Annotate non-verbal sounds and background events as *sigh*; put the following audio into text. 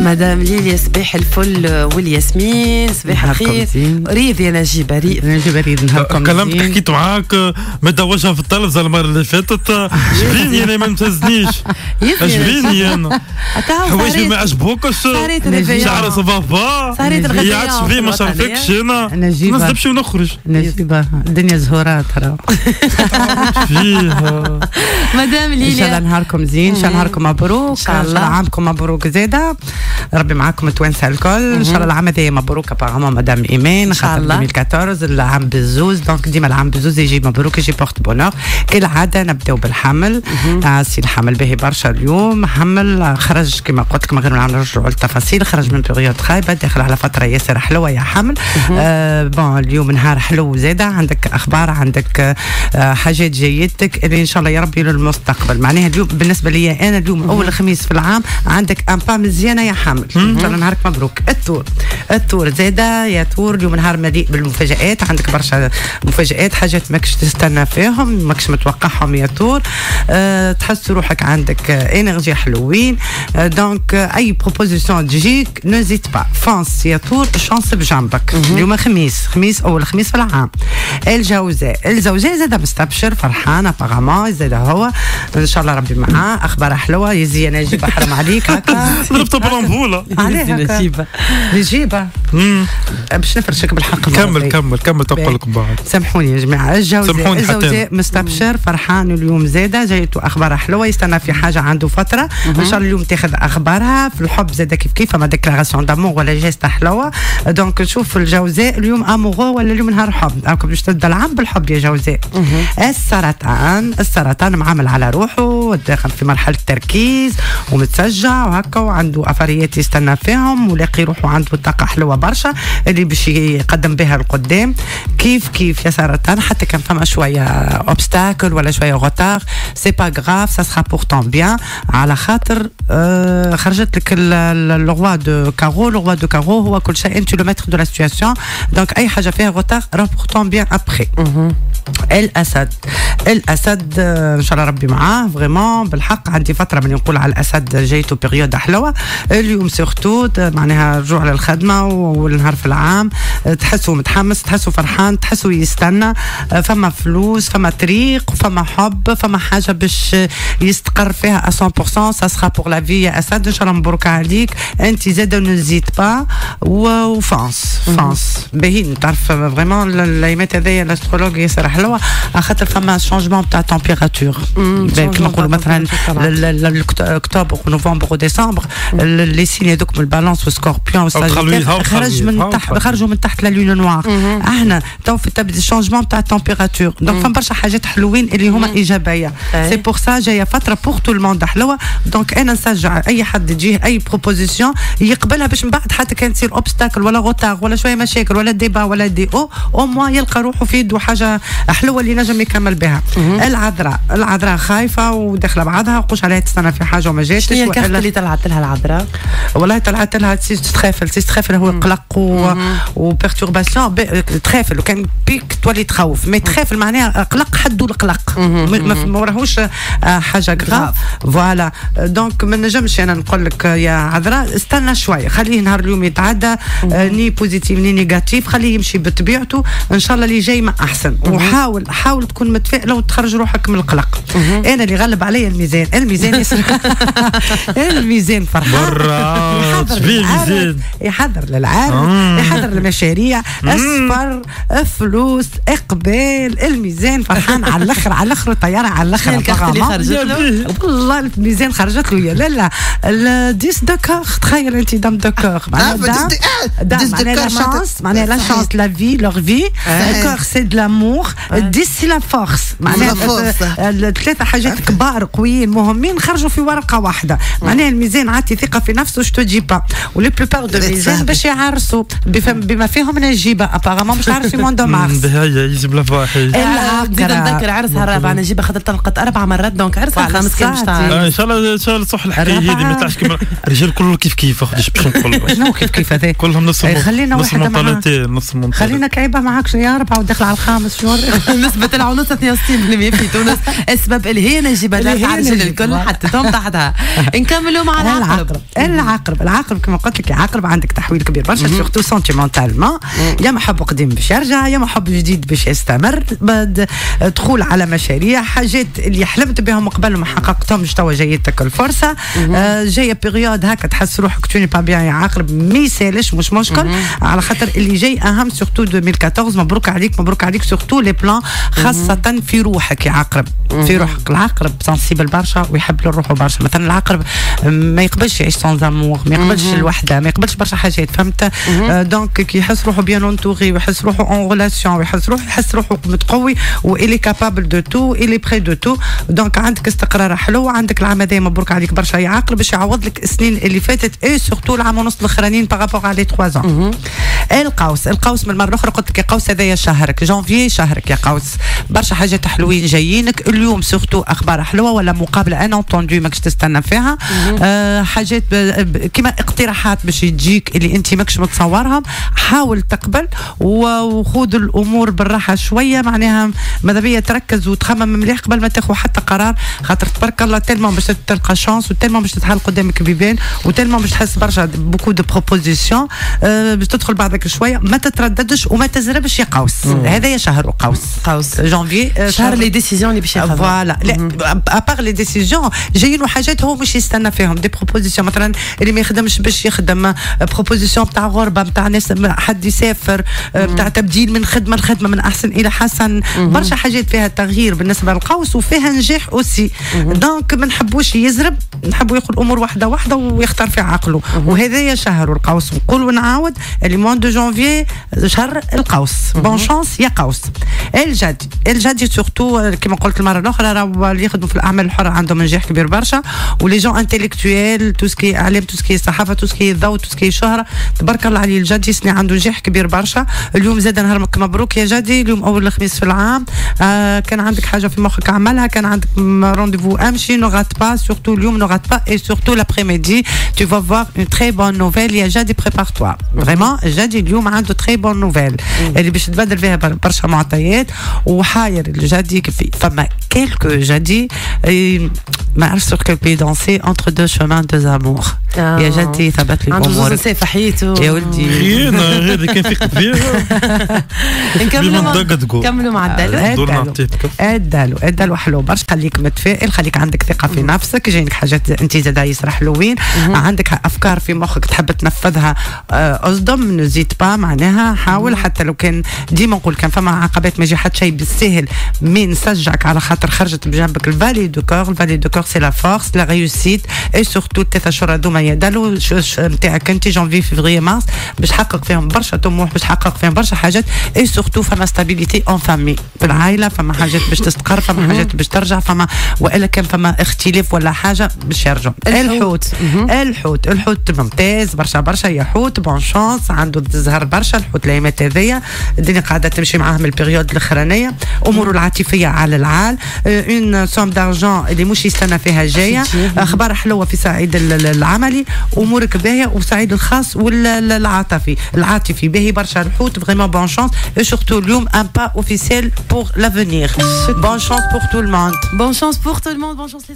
مدام ليليا صباح الفل والياسمين صباح الخير. ريض يا نجيبة ريض نجيبة ريض نهاركم كلمتك حكيت معاك مدى وجهها في التلفزه المرة اللي فاتت. شبيني أنا ما تهزنيش *laughs* شبيني أنا. حوايجي ما عجبوكش. شعر صارت الغداء يا شبيه ما شرفكش أنا. نجيبة. نصدبش ونخرج. نجيبة. الدنيا زهورات ترى. فيها. *laughs* مدام إن شاء الله ليليا نهاركم زين. إن شاء الله نهاركم مبروك. إن شاء الله. عامكم مبروك زاده ربي معاكم توانسة الكل. إن شاء الله العام هذا مبروك apparemment مدام إيمان شاء خاطر الله. 2014 العام بالزوز donc ديما العام بالزوز يجي مبروك يجي porte-bonheur. كالعادة نبداو بالحمل. آه c'est الحمل باهي برشا اليوم. حمل خرج كما قلت لكم غير نرجعوا للتفاصيل خرج من période خايبه داخل على فترة ياسر حلوة يا حمل. آه bon اليوم نهار حلو زاده عندك أخبار عندك آه حاجات جايتك. اللي إن شاء الله يا ربي للمستقبل. معناها اليوم بالنسبة لي أنا اليوم أول خميس في العام عندك ان با مزيانه يا حامل. ان شاء الله نهارك مبروك. التور. التور زاده يا تور اليوم نهار مليء بالمفاجآت. عندك برشا مفاجآت حاجات ماكش تستنى فيهم ماكش متوقعهم يا تور. أه تحس روحك عندك énergie حلوين. أه donc أي proposition تجيك نزيد با فانس يا تور ال chance بجنبك. اليوم خميس. خميس أول خميس في العام. الجوزاء. الزوجاء زاد مستبشر فرحان apparemment زاد هو. إن شاء الله ربي معاه. أخبار حلوة. يزي نجيب حرام عليك. هكا. *laughs* بلامبوله عليه هكا نجيبه نجيبه باش نفرشك بالحق كمل. كمل كمل تقول لك بعد. سامحوني يا جماعة. الجوزاء سامحوني حتى الجوزاء مستبشر فرحان اليوم زاده جايته أخبار حلوة. يستنى في حاجة عنده فترة. إن شاء الله اليوم تاخذ أخبارها. في الحب زاده كيف كيف؟ فما déclaration d'amour ولا geste حلوة. donc نشوف الجوزاء اليوم amoureux ولا اليوم نهار حب. راكم باش تبدأ العام بالحب يا جوزاء السرطان. السرطان معامل على روحه. داخل في مرحلة تركيز ومتشجع. وهكا. وعنده affaire ات يستنى فيهم ولاقي روحه عنده طاقة حلوة برشا اللي باش يقدم بها القدام. كيف كيف يا سرطان حتى كان فما شوية obstacle ولا شوية retard c'est pas grave ça sera pour ton bien على خاطر آه خرجت لك le roi de carreau le roi de carreau هو كل شيء. أنت le maître de la situation donc أي حاجة فيها retard را pour ton bien après الاسد الاسد إن شاء الله ربي معاه. vraiment بالحق عندي فترة من نقول على الأسد جايته période حلوة اليوم surtout معناها رجوع للخدمة والنهار في العام. آه، تحسوا متحمس تحسوا فرحان تحسوا يستنى. آه، فما فلوس فما طريق فما حب فما حاجة باش يستقر فيها 100% ça sera pour la vie يا اسد ان شاء الله مبروك عليك انت زاد نزيد با وفانس فانس باهي تعرف vraiment الايامات هذيا ال astrologie ياسر حلوة خاطر فما changement تاع température كما نقولوا مثلا اكتوبر ونوفمبر وديسمبر les signes هذوك من ال Balance وال Scorpion هاو خرج من تحت. خرجوا من تحت la lune noire إحنا تو في تبدا changement تاع ال température donc فما برشا حاجات حلوين اللي هما إيجابية. c'est pour ça جاية فترة pour tout le monde حلوة. donc أنا نشجع أي حد تجيه أي proposition يقبلها باش من بعد حتى كان تصير obstacle ولا retard ولا شوية مشاكل ولا débat ولا دي أو أو موا يلقى روحه في يده حاجة حلوة اللي نجم يكمل بها. العذراء. العذراء خايفة وداخلة بعضها وقوش عليها تستنى في حاجة وما جاتش. شنو هي الكارت اللي طلعت لها العذراء؟ والله طلعت لها six trèfle six trèfle هو قلق و وperturbation trèfle وكان pique تولي تخوف. mais trèfle معناها قلق حدو القلق. ما- وراهوش آه، حاجة grave voilà. donc ما نجمش أنا نقول لك يا عذراء استنى شوية. خليه نهار اليوم يتعدى ni positif ni négatif خليه يمشي بطبيعته. إن شاء الله اللي جاي ما أحسن. وحاول حاول تكون متفائله وتخرج روحك من القلق. أنا اللي غلب علي الميزان. الميزان يسر *laughs* الميزان فرحان. يحضر للعرض، يحضر للعرض آه. يحضر المشاريع أصفر فلوس إقبال الميزان فرحان على الأخر على الأخر الطياره على الأخر؟ والله الميزان خرجت له يا لا لا. الديس دو كور تخيل أنت دام دو كور معناها لا شانس معناها لا شانس لا في لور في الكور سي دو لامور الديس سي لا فورس معناها. آه، الثلاثه حاجات كبار قويين مهمين خرجوا في ورقة واحدة. معناها الميزان عطي ثقة في نفسه جو دي با ولي بلوبار دو صاحبي. باش يعرسوا. بفهم- بما فيهم نجيبه أبارامون باش تعرفي مون دو مارس. *laughs* بهاية يجيب لفاحي العقرب. نزيد نذكر عرسها الرابعة. نجيبها خاطر طلقت أربع مرات دونك عرسها الخامس كان الساعة. مش إن شاء الله إن شاء الله صح الحكاية هذه ما يطلعش كيما الرجال كله كيف كيف؟ اخدش باش نقول *laughs* شنو كيف كيف هذا؟ كلهم نص إيه، خلينا نص. المنطلتين نص المنطلتين خلينا كعيبه معاك شنو يا ربعه وداخل على الخامس شنو؟ *laughs* نسبة العنوسة 62% في تونس. السبب اللي هي هي تاع الرجال نجيبة. الكل حطيتهم تحتها نكملوا مع العقرب العقرب. العقرب عقرب كما قلت لك عقرب عندك تحويل كبير برشا surtout sentimentalement يا ما حب قديم باش يرجع يا ما حب جديد باش يستمر. دخول على مشاريع حاجات اللي حلمت بهم قبل ما حققتهمش توا جايتك الفرصة. آه جاية période هكا تحس روحك tu n'es pas bien يا عقرب ما يسالش مش مشكل. على خاطر اللي جاي أهم surtout 2014 مبروك عليك مبروك عليك surtout les plans خاصة في روحك يا عقرب. في روحك. العقرب sensible برشا ويحب لروحه برشا. مثلا العقرب ما يقبلش يعيش sans amour ما يقبلش الوحدة ما يقبلش برشا حاجات فهمت؟ donc كي يحس روحه bien entouré ويحس روحه en relation ويحس روحه يحس روحه متقوي و il est capable de tout il est prêt de tout donc عندك استقرار حلو عندك العام هذا مبروك عليك برشا يا عقرب باش يعوض لك السنين اللي فاتت et surtout العام ونص الأخرانيين par rapport على 3 ans. القوس القوس من المره الاخرى قلت لك قوس هذايا شهرك جانفي شهرك يا قوس. برشا حاجات حلوين جايينك اليوم surtout أخبار حلوة ولا مقابلة inattendue ماكش تستنى فيها. آه حاجات كما اقتراحات باش يجيك اللي انت ماكش متصورهم حاول تقبل وخذ الأمور بالراحة شوية. معناها ماذا بيا تركز وتخمم مليح قبل ما تاخذ حتى قرار. خاطر تبارك الله tellement باش تلقى chance و tellement باش تتحل قدامك بيبان و tellement باش تحس برشا beaucoup de propositions باش تدخل بعدك شوية. ما تترددش وما تزربش يا قوس. هذا يا شهر قوس. قوس جانفي شهر les décisions اللي باش ياخذها voilà là à part les décisions جايين حاجات هو مش يستنى فيهم. des propositions مثلا اللي ما يخدمش باش يخدم. proposition بتاع غربة بتاع ناس حد يسافر بتاع تبديل من خدمة لخدمة من أحسن إلى حسن برشا حاجات فيها تغيير بالنسبة للقوس وفيها نجاح aussi. donc ما نحبوش يزرب نحبوا ياخذ الأمور واحدة واحدة ويختار في عقله. وهذايا شهر القوس نقول ونعاود اللي mois de جانفي شهر القوس bonne chance يا قوس الجدي الجدي surtout كما قلت المره الاخرى راهو اللي يخدموا في الاعمال الحره عندهم نجاح كبير برشا و les gens intellectuels tout ce qui اعلام tout ce qui صحافه tout ce qui ضوء tout ce qui شهره تبارك الله عليه الجدي سني عنده نجاح كبير برشا اليوم زاد نهارك مبروك يا جدي اليوم اول الخميس في العام آه كان عندك حاجة في مخك عملها كان عندك rendez-vous امشي ne rate pas surtout اليوم ne rate pas et surtout l'après-midi tu vas voir une très bonne nouvelle يا جدي prépare-toi vraiment جدي اليوم عنده très bonne nouvelle. اللي باش تبدل فيها برشا معطيات وحاير الجدي فما quelques جدي ما عرفت sur quel pied danser entre deux chemins deux amours يا جدي ثبت لي الأمور. عنده في حياته يا ولدي. خينا هذا كان فيك فيها *laughs* نكملوا كملوا مع الدلو. الدلو. الدلو. حلو برشا خليك متفائل خليك عندك ثقة في نفسك. جايك حاجات أنت زاد يسرى حلوين عندك أفكار في مخك تحب تنفذها اصدم نزيد با معناها حاول. حتى لو كان ديما نقول كان فما عقبات ما يجي حتى شيء بالسهل mais نشجعك على خاطر خرجت بجنبك ال valet de cœur ال valet de cœur c'est la force la réussite et surtout الثلاث اشهر هذوما يا دلو نتاعك انت جانفي فيفري مارس. باش تحقق فيهم برشا طموح باش تحقق فيهم برشا حاجات. et surtout فما stabilité en famille في العائلة فما حاجات باش تستقر فما حاجات باش ترجع فما وإلا كان فما اختلاف ولا حاجة باش يرجعوا الحوت. الحوت. الحوت. ممتاز برشا برشا يا حوت bonne chance عنده تزهر برشا. الحوت الأيامات هذيا. الدنيا قاعدة تمشي معاه من ال période الأخرانية. أموره العاطفية على العال. اون سوم دارجون اللي مش يستنى فيها جاية. أخبار حلوة في صعيد العملي امورك باهيه وصعيد الخاص والعاطفي العاطفي باهي برشا الحوت فريمون بون شانس et surtout اليوم un pas officiel pour l'avenir bonne chance pour tout le monde bonne chance pour tout le monde bonne chance les